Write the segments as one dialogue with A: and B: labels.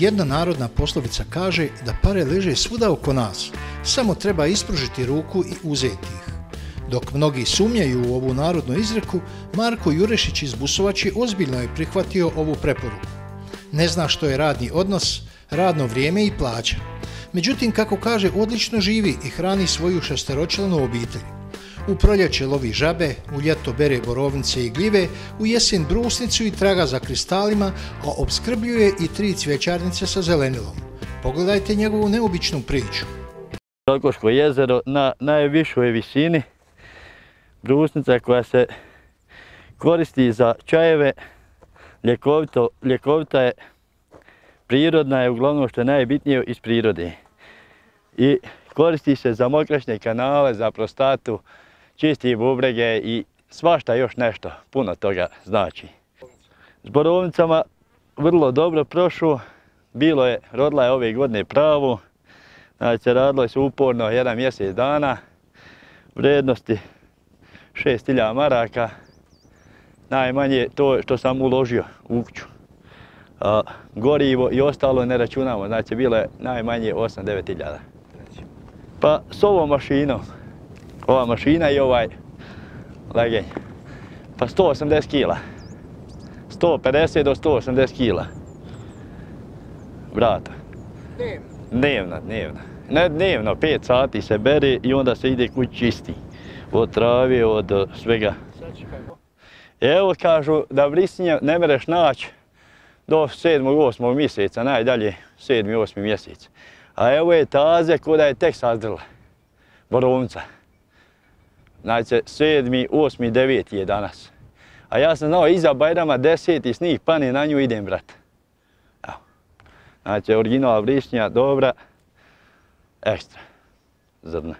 A: Jedna narodna poslovica kaže da pare leže svuda oko nas, samo treba ispružiti ruku i uzeti ih. Dok mnogi sumnjaju u ovu narodnu izreku, Marko Jurešić iz Busovači ozbiljno je prihvatio ovu preporuku. Ne zna što je radni odnos, radno vrijeme i plaća. Međutim, kako kaže, odlično živi i hrani svoju šesteročlanu obitelj. U proljeće lovi žabe, u ljeto bere borovnice i gljive, u jesen brusnicu i traga za kristalima, a obskrbljuje i tri cvjećarnice sa zelenilom. Pogledajte njegovu neobičnu priču.
B: Dolgoško jezero na najvišoj visini, brusnica koja se koristi za čajeve, ljekovita je, prirodna je uglavnom što je najbitnije iz prirode. I koristi se za mokrašne kanale, za prostatu, čisti bubrege i svašta još nešto, puno toga znači. S borovnicama vrlo dobro prošlo, bilo je, rodila je ove godine pravu, znači radilo se uporno jedan mjesec dana, vrednosti 6000 maraka, najmanje to što sam uložio u kuću. A, gorivo i ostalo ne računamo, znači bilo je najmanje 8-9. Pa s ovom mašinom, ova mašina i ovaj legenj. Pa 180 kila. 150 do 180 kila. Vrata. Dnevno? Dnevno, dnevno. Ne dnevno, 5 sati se bere i onda se ide kuć čisti. Od travi, od svega. Evo kažu da vrisnje ne mereš naći do 7. 8. mjeseca, najdalje 7. 8. mjesec. A evo je taze kuda je tek sazdrla. Borovnica. Znači, sedmi, osmi, deveti je danas. A ja sam znao iza Bajrama deseti snih, pani na nju idem, brat. Evo. Znači, originala vrišnja, dobra, ekstra, zrna.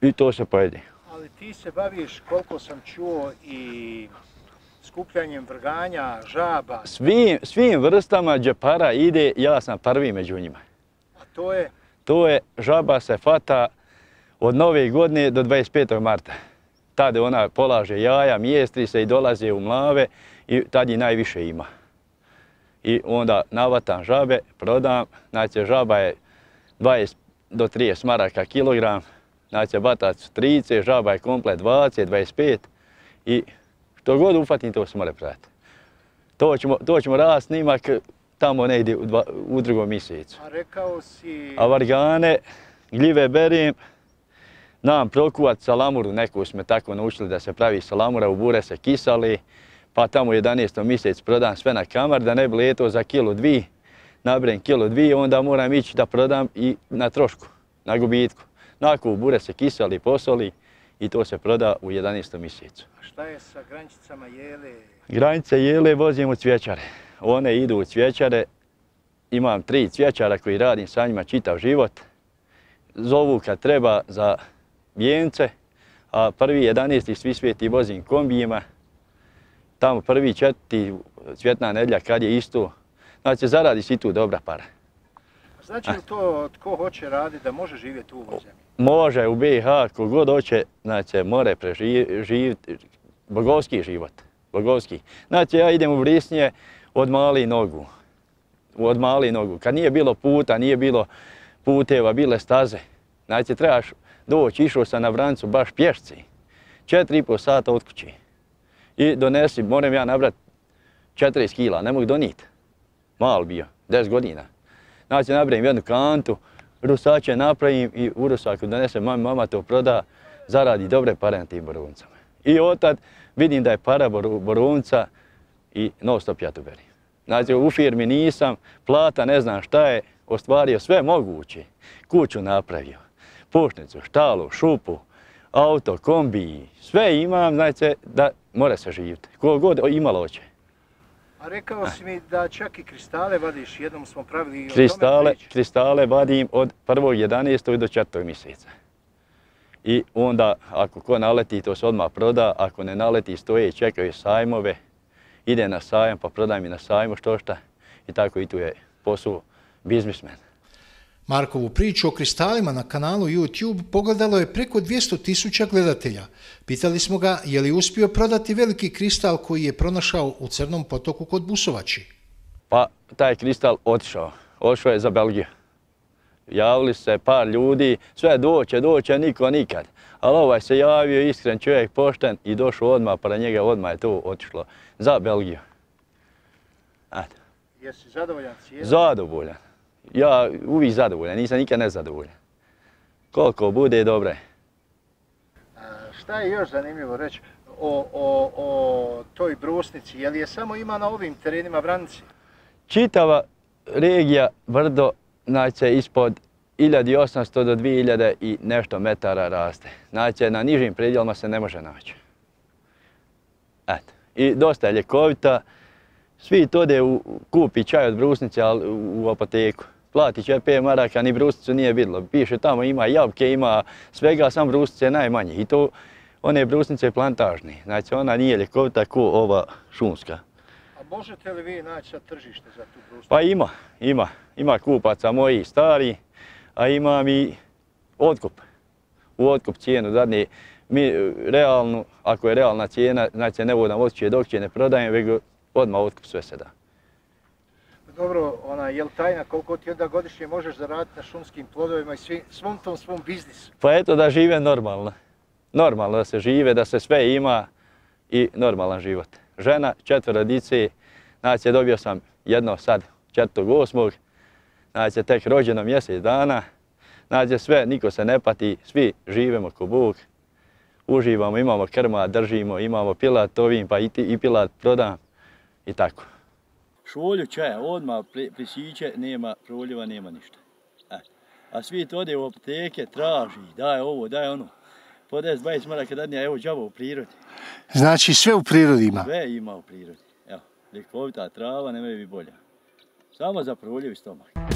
B: I to se pojedi.
A: Ali ti se baviš, koliko sam čuo, i skupljanjem vrganja, žaba.
B: Svim, svim vrstama džepara ide, ja sam prvi među njima.
A: A to je?
B: To je, žaba se fata, od nove godine do 25. marta. Tada ona polaže jaja, mjestri se i dolaze u mlave i tad je najviše ima. I onda navatam žabe, prodam, znači žaba je 20 do 30 maraka kilogram, znači vatac 30, žaba je komplet 20, 25 i što god ufatim to se mora prodati. To ćemo, to ćemo raditi snimak tamo negdje u, dva, u drugom mjesecu.
A: A rekao si...
B: A vargane, gljive berim, nam prokuvat salamuru, neko smo tako naučili da se pravi salamura, u bure se kisali, pa tamo u 11. mjesec prodam sve na kamar, da ne bi leto za kilo dvi, nabrem kilo dvi, onda moram ići da prodam i na trošku, na gubitku. Nakon u bure se kisali, posoli i to se proda u 11. mjesecu.
A: A šta je sa grančicama jele?
B: Granice jele vozim u cvjećare. One idu u cvjećare, imam tri cvjećara koji radim sa njima čitav život. Zovu kad treba za vijence, a prvi 11. svi svijeti vozim kombijima, tamo prvi četvrti cvjetna nedlja kad je isto, znači zaradi si tu dobra para.
A: Znači li to tko hoće raditi da može živjeti u ovoj zemlji?
B: Može u BiH, kogod hoće, znači more preživjeti bogovski život, bogovski. Znači ja idem u Vrisnje od mali nogu, od mali nogu. Kad nije bilo puta, nije bilo puteva, bile staze, znači trebaš doći, išao sam na vrancu baš pješci, četiri i pol sata od kući. I donesi, moram ja nabrat 40 kila, ne mogu donijeti. Mal bio, 10 godina. Znači, napravim jednu kantu, rusače napravim i u rusaku donesem, mama, mama to proda, zaradi dobre pare na tim borovnicama. I otad vidim da je para borovnica i non stop ja tu berim. Znači, u firmi nisam, plata ne znam šta je, ostvario sve moguće, kuću napravio pušnicu, štalu, šupu, auto, kombi, sve imam, znači da mora se živjeti. Kogo god imalo oće.
A: A rekao si mi da čak i kristale vadiš, jednom smo pravili
B: kristale, tome priču. Kristale vadim od 1.11. do 4. mjeseca. I onda, ako ko naleti, to se odmah proda, ako ne naleti, stoje i čekaju sajmove, ide na sajam, pa prodaj mi na sajmu što šta. I tako i tu je posao biznismen.
A: Markovu priču o kristalima na kanalu YouTube pogledalo je preko 200 tisuća gledatelja. Pitali smo ga je li uspio prodati veliki kristal koji je pronašao u Crnom potoku kod Busovači.
B: Pa taj kristal otišao. Otišao je za Belgiju. Javili se par ljudi, sve doće, doće, niko nikad. Ali ovaj se javio, iskren čovjek, pošten i došao odmah, pa njega odmah je to otišlo za Belgiju. Eto.
A: Jesi zadovoljan cijenom?
B: Zadovoljan. Ja uvijek zadovoljan, nisam nikad nezadovoljan. Koliko bude, dobro je.
A: Šta je još zanimljivo reći o, o, o toj brusnici? Je li je samo ima na ovim terenima Vranici?
B: Čitava regija Brdo, znači ispod 1800 do 2000 i nešto metara raste. Znači na nižim predjelima se ne može naći. Eto. I dosta je ljekovita. Svi to ode u, kupi čaj od brusnice, ali u apoteku. Plati će 5 maraka, ni brusnicu nije vidlo. Piše tamo ima jabke, ima svega, sam brusnice je najmanje. I to one brusnice plantažne. Znači ona nije ljekovita ko ova šumska.
A: A možete li vi naći sad tržište za tu brusnicu?
B: Pa ima, ima. Ima kupaca moji stari, a imam i otkup. U otkup cijenu zadnje. Mi realnu, ako je realna cijena, znači ne vodam osjećaj dok će ne prodajem, već odmah otkup sve se da.
A: Dobro, ona, je li tajna koliko ti onda godišnje možeš zaraditi na šumskim plodovima i svi, svom tom svom biznisu?
B: Pa eto da žive normalno. Normalno da se žive, da se sve ima i normalan život. Žena, četvora dice, znači dobio sam jedno sad, četvrtog osmog, znači tek rođeno mjesec dana, znači sve, niko se ne pati, svi živemo ko Bog, uživamo, imamo krma, držimo, imamo pilat ovim, pa i, ti, i pilat prodam i tako. Šolju čaja, odmah prisiće, nema proljeva, nema ništa. E. A svi to ode u apoteke, traži, daj ovo, daj ono. Po 10-20 maraka dadnja, evo džavo u prirodi.
A: Znači sve u prirodi ima?
B: Sve ima u prirodi. Evo, ljekovita trava, nema bi bolja. Samo za proljevi stomak.